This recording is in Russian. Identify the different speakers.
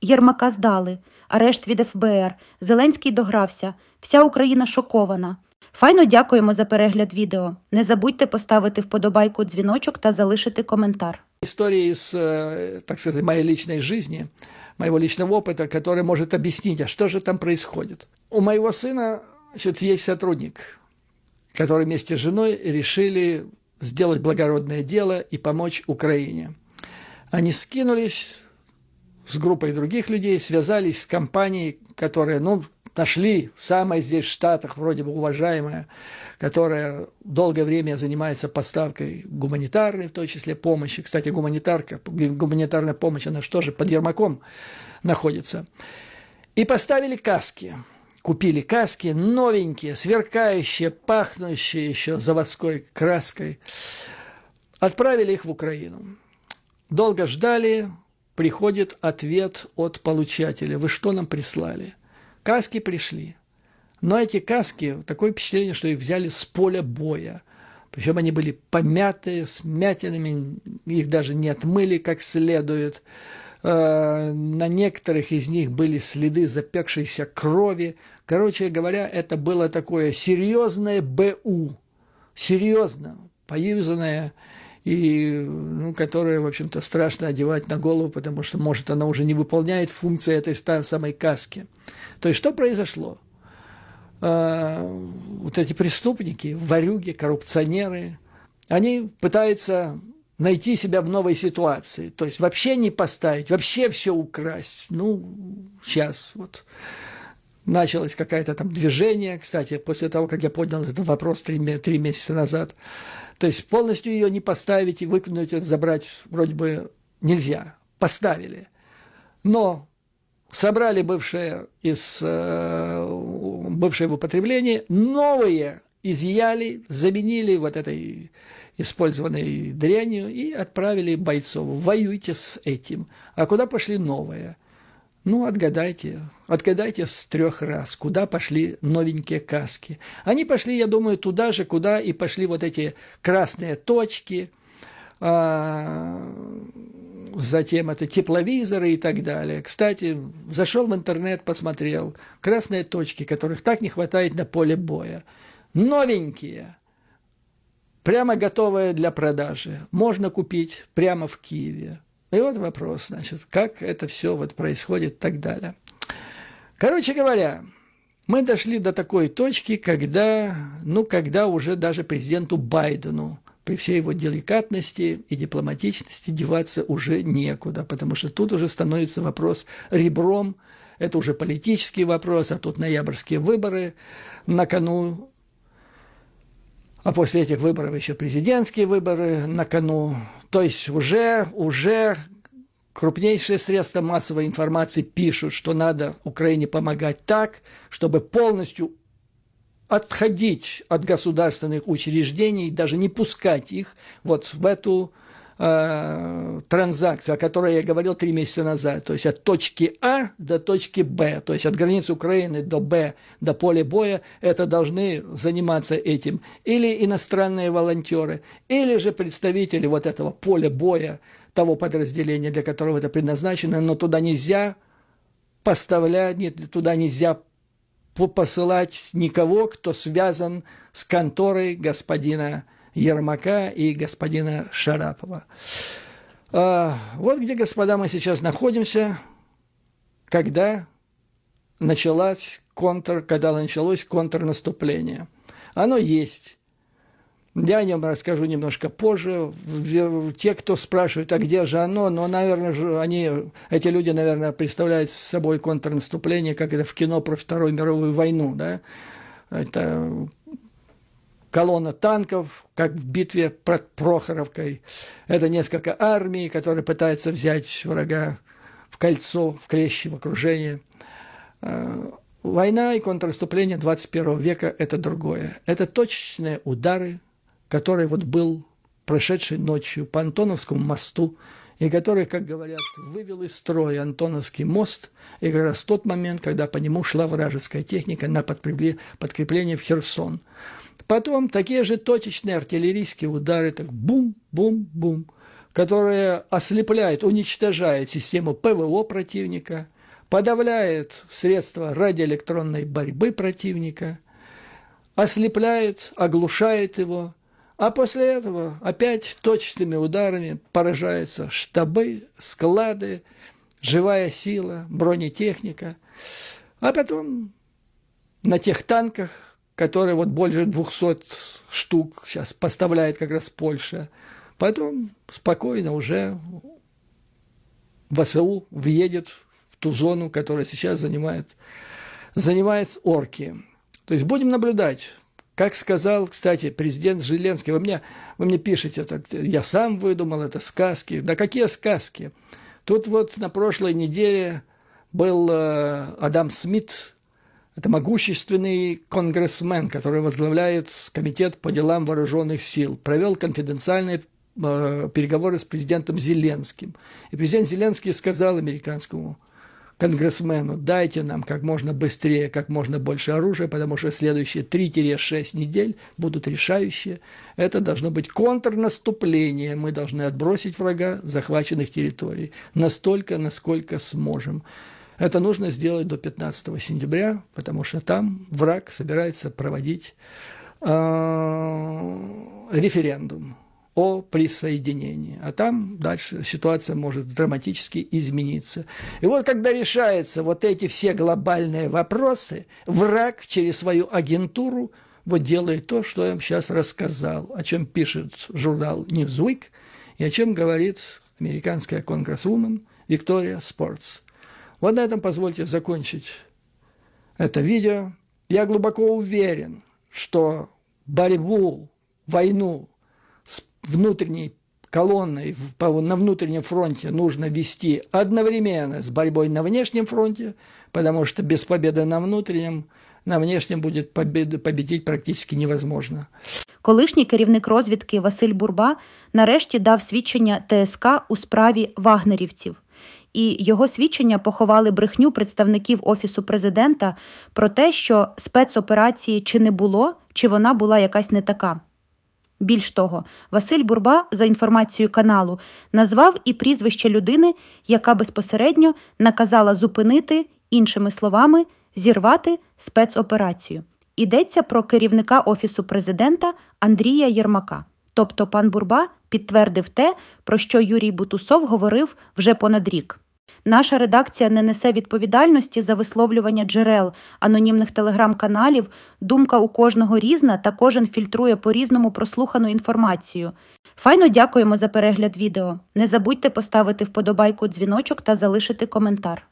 Speaker 1: Єрмака здали, арешт від ФБР, Зеленський догрався, вся Україна шокована. Файно дякуємо за перегляд відео. Не забудьте поставити вподобайку дзвіночок та залишити коментар.
Speaker 2: истории из, э, так сказать, моей личной жизни, моего личного опыта, который может объяснить, а что же там происходит. У моего сына значит, есть сотрудник, который вместе с женой решили сделать благородное дело и помочь Украине. Они скинулись с группой других людей, связались с компанией, которая, ну, нашли самая здесь в Штатах, вроде бы уважаемая, которая долгое время занимается поставкой гуманитарной, в том числе помощи. Кстати, гуманитарка, гуманитарная помощь, она что же под Ермаком находится. И поставили каски. Купили каски новенькие, сверкающие, пахнущие еще заводской краской. Отправили их в Украину. Долго ждали, приходит ответ от получателя. Вы что нам прислали? Каски пришли. Но эти каски, такое впечатление, что их взяли с поля боя. Причем они были помятые, с их даже не отмыли как следует. Э, на некоторых из них были следы запекшейся крови. Короче говоря, это было такое серьезное БУ, серьезно поюзанное, и ну, которое, в общем-то, страшно одевать на голову, потому что, может, она уже не выполняет функции этой самой каски. То есть, что произошло? Э, вот эти преступники, ворюги, коррупционеры, они пытаются найти себя в новой ситуации. То есть вообще не поставить, вообще все украсть. Ну, сейчас вот началось какое-то там движение, кстати, после того, как я поднял этот вопрос три, три месяца назад. То есть полностью ее не поставить и выкинуть, забрать вроде бы нельзя. Поставили. Но собрали бывшее из э, бывшее в употреблении, новые изъяли, заменили вот этой использованной дрянью и отправили бойцов. Воюйте с этим. А куда пошли новые? Ну, отгадайте, отгадайте с трех раз, куда пошли новенькие каски. Они пошли, я думаю, туда же, куда и пошли вот эти красные точки, а, затем это тепловизоры и так далее. Кстати, зашел в интернет, посмотрел. Красные точки, которых так не хватает на поле боя. Новенькие. Прямо готовые для продажи. Можно купить прямо в Киеве. И вот вопрос, значит, как это все вот происходит и так далее. Короче говоря, мы дошли до такой точки, когда, ну, когда уже даже президенту Байдену при всей его деликатности и дипломатичности деваться уже некуда, потому что тут уже становится вопрос ребром, это уже политический вопрос, а тут ноябрьские выборы на кону, а после этих выборов еще президентские выборы на кону. То есть уже, уже крупнейшие средства массовой информации пишут, что надо Украине помогать так, чтобы полностью отходить от государственных учреждений, даже не пускать их вот в эту э, транзакцию, о которой я говорил три месяца назад, то есть от точки А до точки Б, то есть от границы Украины до Б, до поля боя, это должны заниматься этим или иностранные волонтеры, или же представители вот этого поля боя, того подразделения, для которого это предназначено, но туда нельзя поставлять, туда нельзя посылать никого, кто связан с конторой господина Ермака и господина Шарапова. А, вот где, господа, мы сейчас находимся, когда началась контр, когда началось контрнаступление. Оно есть. Я о нем расскажу немножко позже. Те, кто спрашивает, а где же оно, но, наверное, же они, эти люди, наверное, представляют собой контрнаступление, как это в кино про Вторую мировую войну, да? Это колонна танков, как в битве под Прохоровкой. Это несколько армий, которые пытаются взять врага в кольцо, в клещи, в окружение. А, война и контрнаступление 21 века – это другое. Это точечные удары, который вот был прошедшей ночью по Антоновскому мосту, и который, как говорят, вывел из строя Антоновский мост, и как раз тот момент, когда по нему шла вражеская техника на подкрепление в Херсон. Потом такие же точечные артиллерийские удары, так бум-бум-бум, которое ослепляет, уничтожает систему ПВО противника, подавляет средства радиоэлектронной борьбы противника, ослепляет, оглушает его, а после этого опять точными ударами поражаются штабы, склады, живая сила, бронетехника. А потом на тех танках, которые вот больше 200 штук сейчас поставляет как раз Польша, потом спокойно уже ВСУ въедет в ту зону, которая сейчас занимает, занимает орки. То есть будем наблюдать. Как сказал, кстати, президент Зеленский, вы мне, вы мне пишете, так, я сам выдумал это сказки. Да какие сказки? Тут вот на прошлой неделе был э, Адам Смит, это могущественный конгрессмен, который возглавляет Комитет по делам вооруженных сил, провел конфиденциальные э, переговоры с президентом Зеленским. И президент Зеленский сказал американскому конгрессмену, дайте нам как можно быстрее, как можно больше оружия, потому что следующие 3-6 недель будут решающие. Это должно быть контрнаступление. Мы должны отбросить врага захваченных территорий настолько, насколько сможем. Это нужно сделать до 15 сентября, потому что там враг собирается проводить э, референдум о присоединении. А там дальше ситуация может драматически измениться. И вот когда решаются вот эти все глобальные вопросы, враг через свою агентуру вот делает то, что я вам сейчас рассказал, о чем пишет журнал Newsweek и о чем говорит американская конгрессвумен Виктория Спортс. Вот на этом позвольте закончить это видео. Я глубоко уверен, что борьбу, войну внутренней колонной на внутреннем фронте нужно вести одновременно с борьбой на внешнем фронте, потому что без победы на внутреннем на внешнем будет побед, победить практически невозможно.
Speaker 1: Колишній керівник розвідки Василь Бурба нарешті дав свідчення ТСК у справі вагнерівців. І його свідчення поховали брехню представників Офісу президента про те, що спецоперації чи не було, чи вона була якась не така. Більш того, Василь Бурба, за інформацією каналу, назвав і прізвище людини, яка безпосередньо наказала зупинити, іншими словами, зірвати спецоперацію. Йдеться про керівника Офісу президента Андрія Єрмака. Тобто пан Бурба підтвердив те, про що Юрій Бутусов говорив вже понад рік. Наша редакція не несе відповідальності за висловлювання джерел анонімних телеграм-каналів. Думка у кожного різна та кожен фільтрує по різному прослухану інформацію. Файно дякуємо за перегляд відео. Не забудьте поставити вподобайку дзвіночок та залишити коментар.